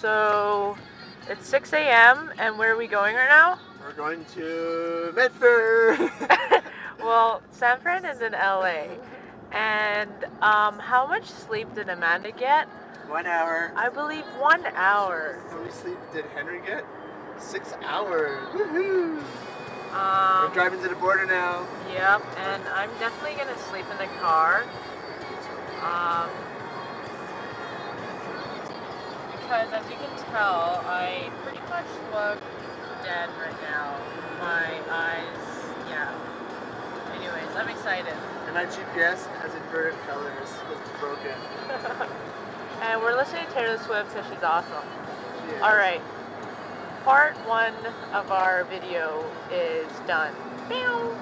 So it's 6 a.m. and where are we going right now? We're going to Medford. well, San Fran is in LA. And um, how much sleep did Amanda get? One hour. I believe one hour. How much sleep did Henry get? Six hours. Woohoo! Um, We're driving to the border now. Yep, and I'm definitely gonna sleep in the car. Because as you can tell, I pretty much look dead right now. My eyes, yeah. Anyways, I'm excited. And my GPS has inverted colors. It's broken. And we're listening to Taylor Swift, so she's awesome. She. Alright, part one of our video is done. Meow.